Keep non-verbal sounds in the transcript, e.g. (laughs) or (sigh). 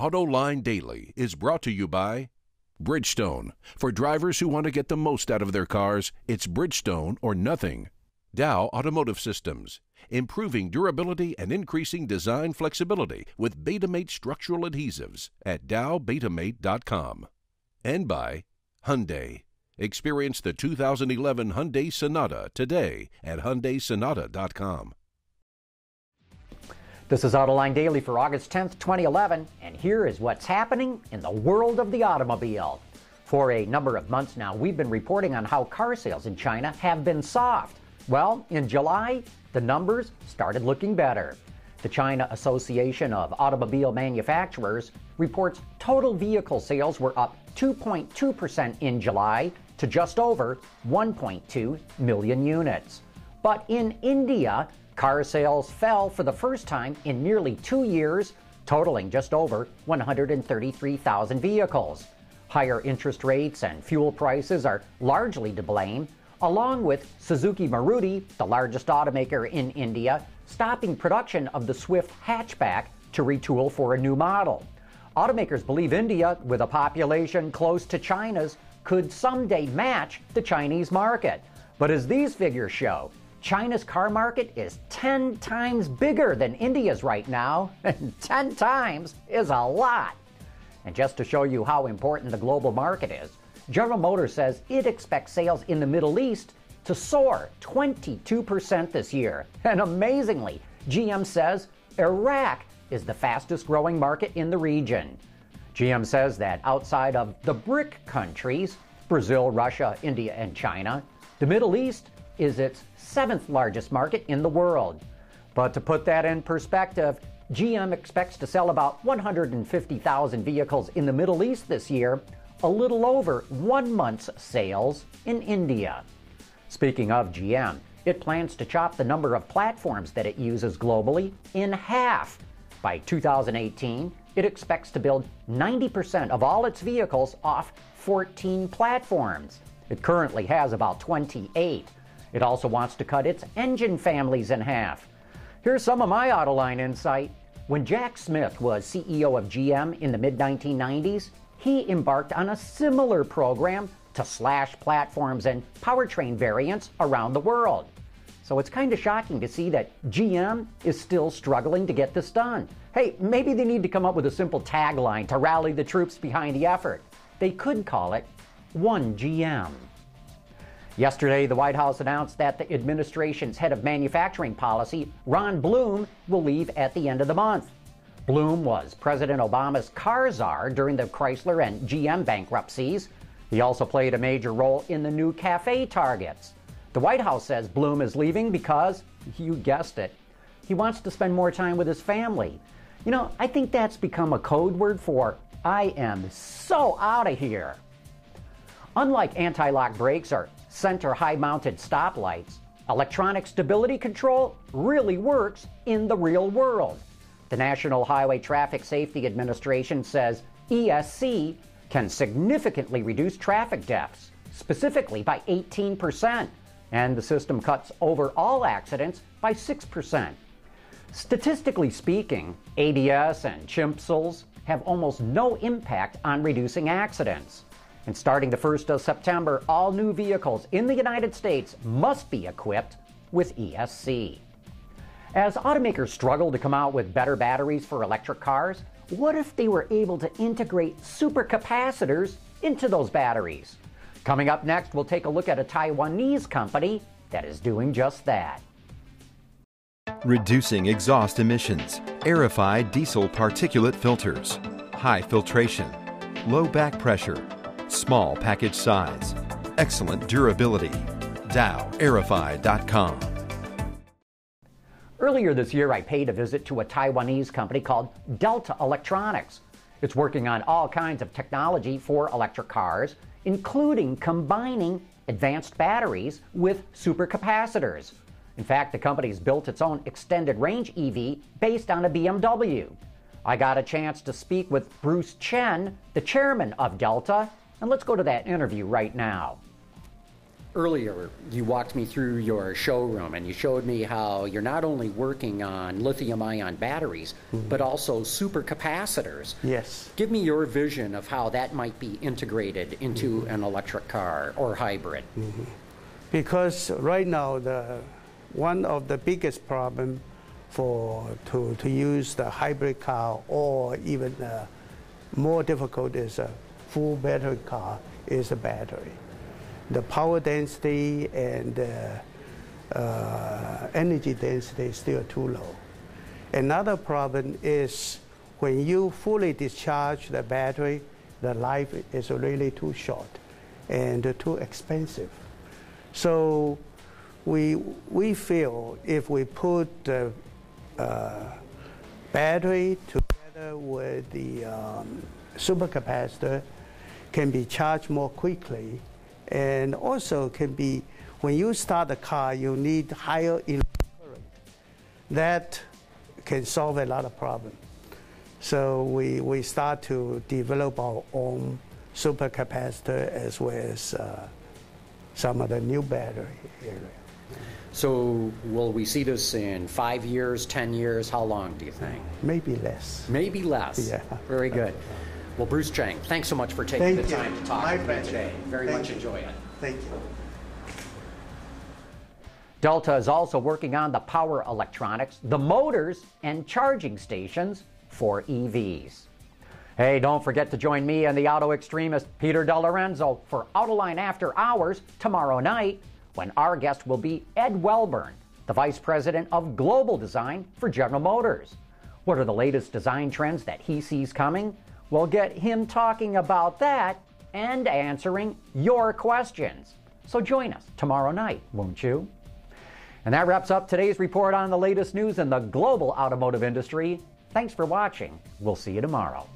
AutoLine Daily is brought to you by Bridgestone. For drivers who want to get the most out of their cars, it's Bridgestone or nothing. Dow Automotive Systems, improving durability and increasing design flexibility with Betamate structural adhesives at dowbetamate.com. And by Hyundai. Experience the 2011 Hyundai Sonata today at hyundaisonata.com. This is Autoline Daily for August 10th, 2011, and here is what's happening in the world of the automobile. For a number of months now, we've been reporting on how car sales in China have been soft. Well, in July, the numbers started looking better. The China Association of Automobile Manufacturers reports total vehicle sales were up 2.2% in July to just over 1.2 million units. But in India, Car sales fell for the first time in nearly two years, totaling just over 133,000 vehicles. Higher interest rates and fuel prices are largely to blame, along with Suzuki Maruti, the largest automaker in India, stopping production of the Swift hatchback to retool for a new model. Automakers believe India, with a population close to China's, could someday match the Chinese market. But as these figures show, China's car market is 10 times bigger than India's right now, (laughs) and 10 times is a lot. And just to show you how important the global market is, General Motors says it expects sales in the Middle East to soar 22% this year. (laughs) And amazingly, GM says Iraq is the fastest growing market in the region. GM says that outside of the BRIC countries, Brazil, Russia, India, and China, the Middle East is its seventh largest market in the world. But to put that in perspective, GM expects to sell about 150,000 vehicles in the Middle East this year, a little over one month's sales in India. Speaking of GM, it plans to chop the number of platforms that it uses globally in half. By 2018, it expects to build 90% of all its vehicles off 14 platforms. It currently has about 28. It also wants to cut its engine families in half. Here's some of my Autoline insight. When Jack Smith was CEO of GM in the mid 1990s, he embarked on a similar program to slash platforms and powertrain variants around the world. So it's kind of shocking to see that GM is still struggling to get this done. Hey, maybe they need to come up with a simple tagline to rally the troops behind the effort. They could call it One GM. Yesterday, the White House announced that the administration's head of manufacturing policy, Ron Bloom, will leave at the end of the month. Bloom was President Obama's car czar during the Chrysler and GM bankruptcies. He also played a major role in the new cafe targets. The White House says Bloom is leaving because, you guessed it, he wants to spend more time with his family. You know, I think that's become a code word for I am so out of here. Unlike anti lock brakes or center high mounted stoplights, electronic stability control really works in the real world. The National Highway Traffic Safety Administration says ESC can significantly reduce traffic deaths, specifically by 18%, and the system cuts overall accidents by 6%. Statistically speaking, ABS and CHMSLs have almost no impact on reducing accidents. And starting the 1st of September, all new vehicles in the United States must be equipped with ESC. As automakers struggle to come out with better batteries for electric cars, what if they were able to integrate supercapacitors into those batteries? Coming up next, we'll take a look at a Taiwanese company that is doing just that. Reducing exhaust emissions, aerified diesel particulate filters, high filtration, low back pressure, small package size, excellent durability. DowAerify.com. Earlier this year, I paid a visit to a Taiwanese company called Delta Electronics. It's working on all kinds of technology for electric cars, including combining advanced batteries with supercapacitors. In fact, the company's built its own extended range EV based on a BMW. I got a chance to speak with Bruce Cheng, the chairman of Delta, and let's go to that interview right now. earlier you walked me through your showroom and you showed me how you're not only working on lithium ion batteries, mm-hmm. but also supercapacitors. Yes. Give me your vision of how that might be integrated into mm-hmm. an electric car or hybrid. Mm-hmm. Because right now, the, one of the biggest problem for to, to use the hybrid car or even uh, more difficult is a full battery car is a battery the power density and uh, uh, energy density is still too low. Another problem is when you fully discharge the battery, the life is really too short and too expensive. So we, we feel if we put the uh, battery together with the um, supercapacitor, can be charged more quickly and also can be when you start the car, you need higher current. That can solve a lot of problems. So we, we start to develop our own supercapacitor as well as uh, some of the new battery area. So will we see this in five years, 10 years? How long do you think? Maybe less. Maybe less. Yeah. Very good. Well, Bruce Cheng, thanks so much for taking Thank the you. time to talk My with me today. Very Thank much you. enjoy it. Thank you. Delta is also working on the power electronics, the motors, and charging stations for EVs. Hey, don't forget to join me and the auto extremist Peter DeLorenzo for Autoline After Hours tomorrow night when our guest will be Ed Welburn, the Vice President of Global Design for General Motors. What are the latest design trends that he sees coming? We'll get him talking about that and answering your questions. So join us tomorrow night, won't you? And that wraps up today's report on the latest news in the global automotive industry. Thanks for watching. We'll see you tomorrow.